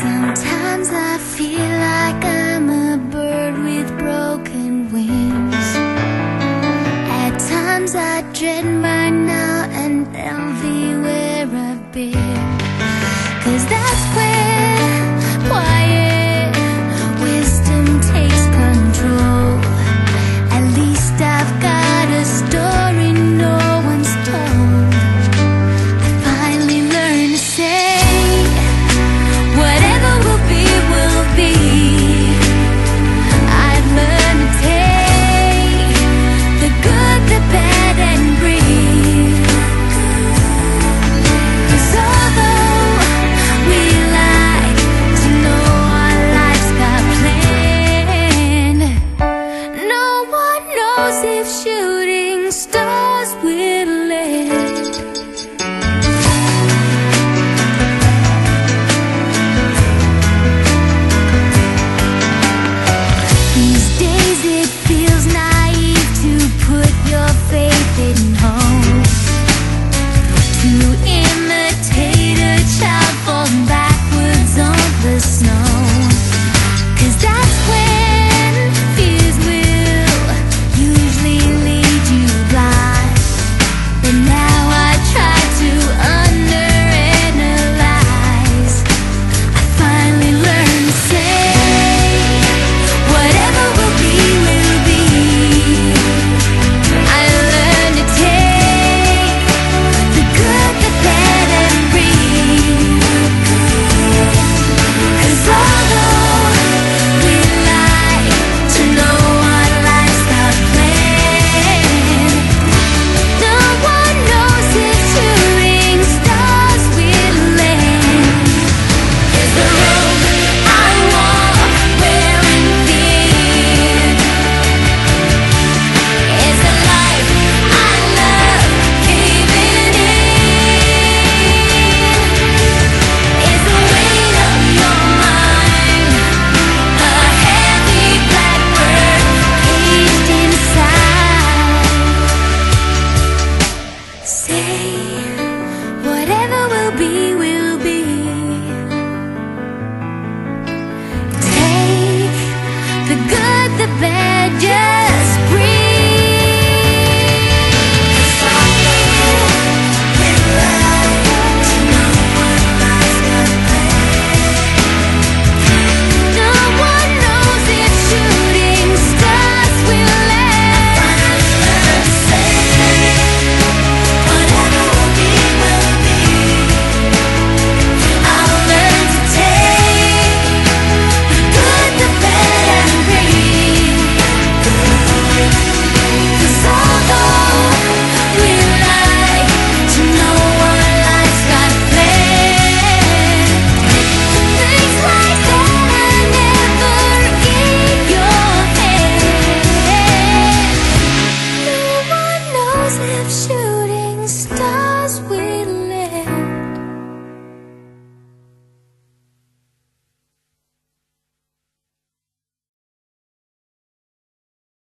Sometimes I feel like I'm a bird with broken wings. At times I dread right now and envy where I've been. Cause that's where knows if shooting stars will live? These days it feels nice be